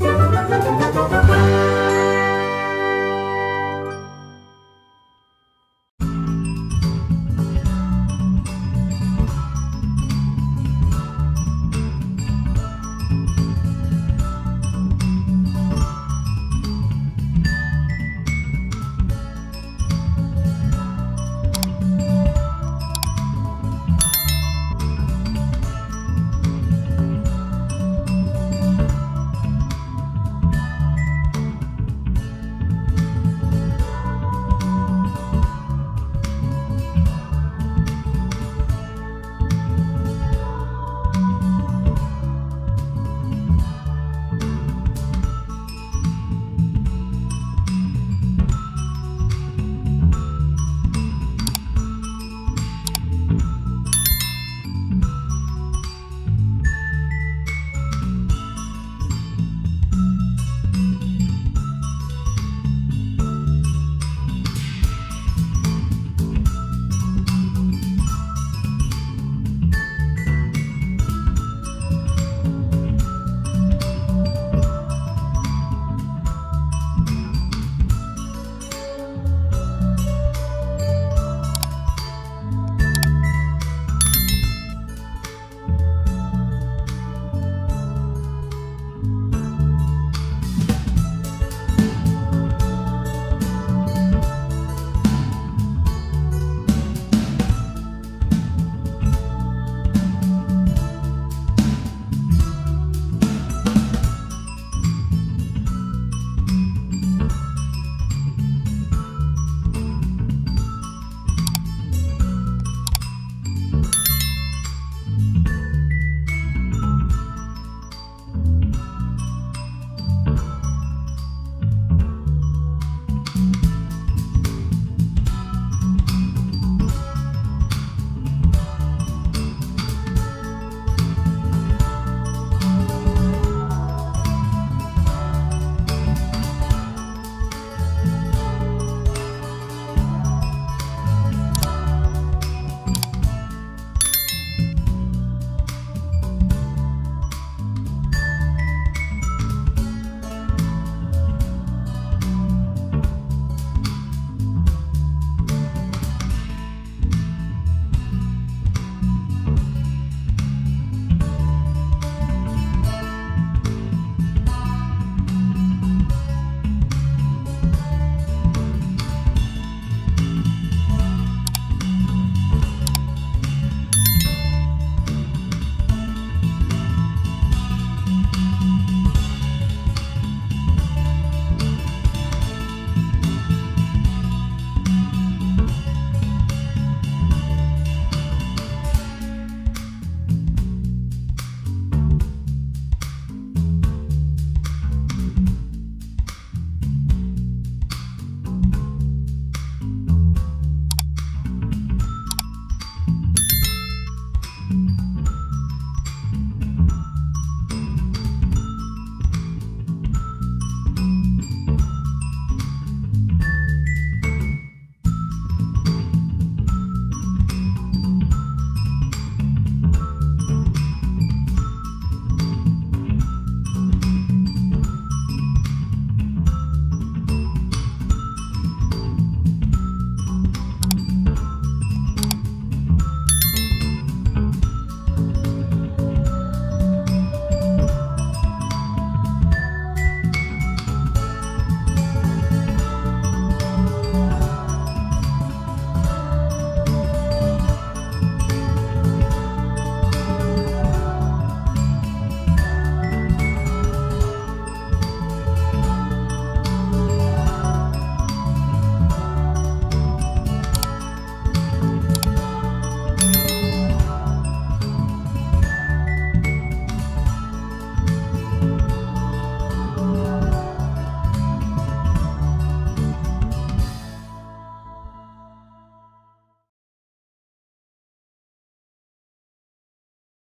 de